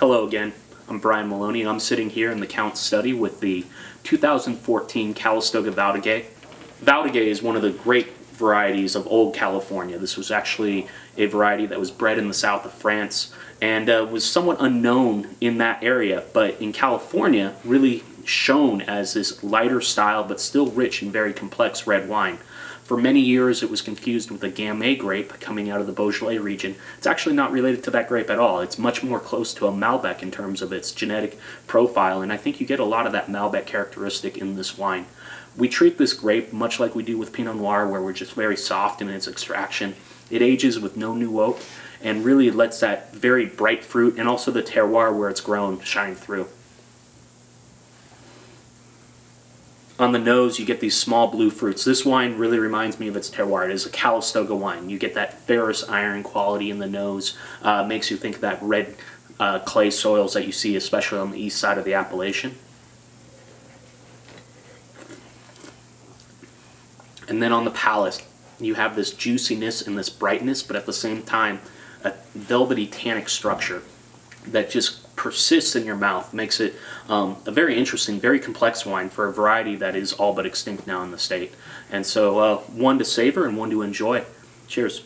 Hello again. I'm Brian Maloney. and I'm sitting here in the Count's study with the 2014 Calistoga Valdiguie. Valdiguie is one of the great varieties of old California. This was actually a variety that was bred in the south of France and uh, was somewhat unknown in that area, but in California really shown as this lighter style but still rich and very complex red wine. For many years, it was confused with a Gamay grape coming out of the Beaujolais region. It's actually not related to that grape at all. It's much more close to a Malbec in terms of its genetic profile, and I think you get a lot of that Malbec characteristic in this wine. We treat this grape much like we do with Pinot Noir, where we're just very soft in its extraction. It ages with no new oak and really lets that very bright fruit and also the terroir where it's grown shine through. On the nose, you get these small blue fruits. This wine really reminds me of its terroir. It is a Calistoga wine. You get that ferrous iron quality in the nose. Uh, makes you think of that red uh, clay soils that you see, especially on the east side of the Appalachian. And then on the palate, you have this juiciness and this brightness, but at the same time, a velvety tannic structure that just persists in your mouth makes it um, a very interesting, very complex wine for a variety that is all but extinct now in the state. And so uh, one to savor and one to enjoy. Cheers.